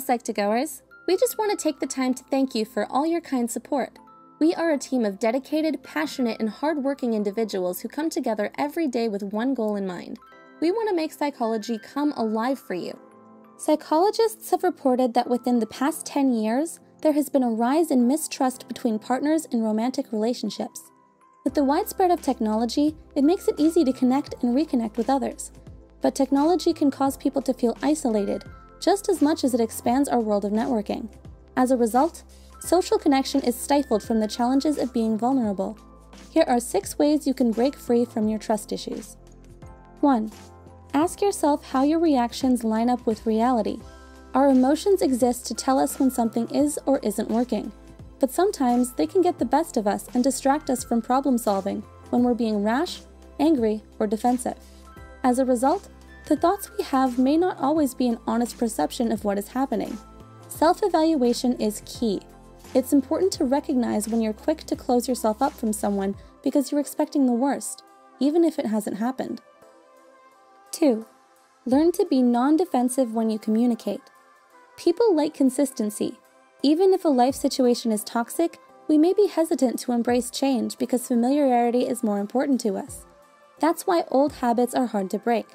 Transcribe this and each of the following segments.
Psych2Goers! We just want to take the time to thank you for all your kind support. We are a team of dedicated, passionate, and hardworking individuals who come together every day with one goal in mind. We want to make psychology come alive for you. Psychologists have reported that within the past 10 years, there has been a rise in mistrust between partners in romantic relationships. With the widespread of technology, it makes it easy to connect and reconnect with others. But technology can cause people to feel isolated just as much as it expands our world of networking. As a result, social connection is stifled from the challenges of being vulnerable. Here are six ways you can break free from your trust issues. 1. Ask yourself how your reactions line up with reality. Our emotions exist to tell us when something is or isn't working, but sometimes they can get the best of us and distract us from problem solving when we're being rash, angry, or defensive. As a result, the thoughts we have may not always be an honest perception of what is happening. Self evaluation is key. It's important to recognize when you're quick to close yourself up from someone because you're expecting the worst, even if it hasn't happened. 2. Learn to be non defensive when you communicate. People like consistency. Even if a life situation is toxic, we may be hesitant to embrace change because familiarity is more important to us. That's why old habits are hard to break.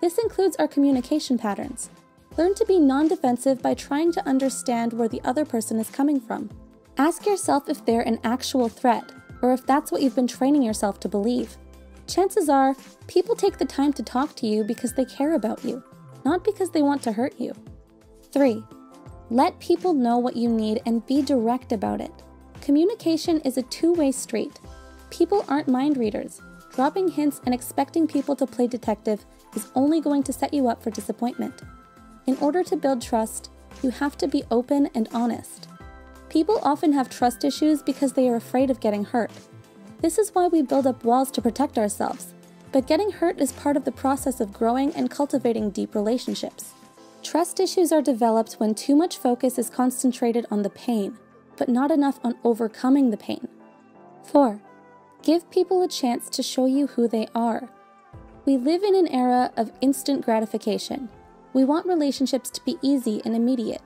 This includes our communication patterns. Learn to be non defensive by trying to understand where the other person is coming from. Ask yourself if they're an actual threat, or if that's what you've been training yourself to believe. Chances are, people take the time to talk to you because they care about you, not because they want to hurt you. 3. Let people know what you need and be direct about it. Communication is a two way street. People aren't mind readers. Dropping hints and expecting people to play detective is only going to set you up for disappointment. In order to build trust, you have to be open and honest. People often have trust issues because they are afraid of getting hurt. This is why we build up walls to protect ourselves. But getting hurt is part of the process of growing and cultivating deep relationships. Trust issues are developed when too much focus is concentrated on the pain, but not enough on overcoming the pain. 4. Give people a chance to show you who they are. We live in an era of instant gratification. We want relationships to be easy and immediate.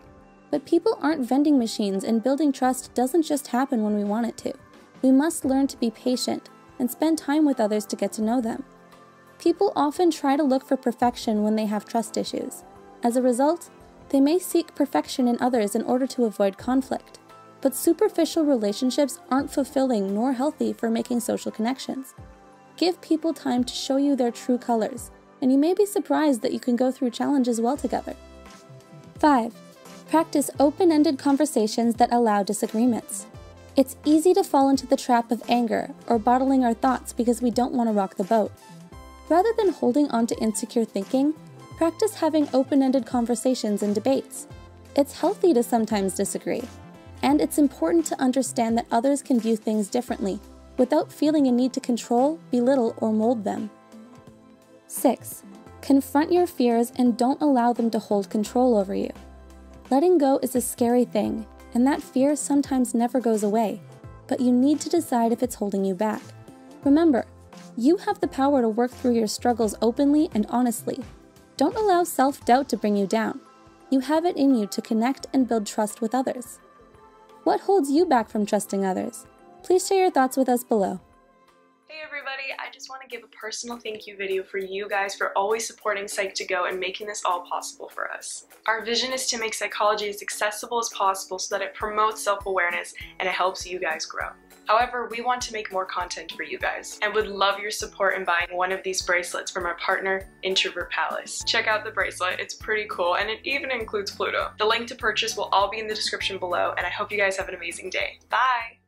But people aren't vending machines, and building trust doesn't just happen when we want it to. We must learn to be patient and spend time with others to get to know them. People often try to look for perfection when they have trust issues. As a result, they may seek perfection in others in order to avoid conflict. But superficial relationships aren't fulfilling nor healthy for making social connections. Give people time to show you their true colors, and you may be surprised that you can go through challenges well together. 5. Practice open ended conversations that allow disagreements. It's easy to fall into the trap of anger or bottling our thoughts because we don't want to rock the boat. Rather than holding on to insecure thinking, practice having open ended conversations and debates. It's healthy to sometimes disagree, and it's important to understand that others can view things differently without feeling a need to control, belittle, or mold them. 6. Confront your fears and don't allow them to hold control over you. Letting go is a scary thing, and that fear sometimes never goes away, but you need to decide if it's holding you back. Remember, you have the power to work through your struggles openly and honestly. Don't allow self doubt to bring you down. You have it in you to connect and build trust with others. What holds you back from trusting others? Please share your thoughts with us below. Hey everybody, I just want to give a personal thank you video for you guys for always supporting Psych2Go and making this all possible for us. Our vision is to make psychology as accessible as possible so that it promotes self-awareness and it helps you guys grow. However, we want to make more content for you guys and would love your support in buying one of these bracelets from our partner, Introvert Palace. Check out the bracelet, it's pretty cool and it even includes Pluto. The link to purchase will all be in the description below and I hope you guys have an amazing day. Bye!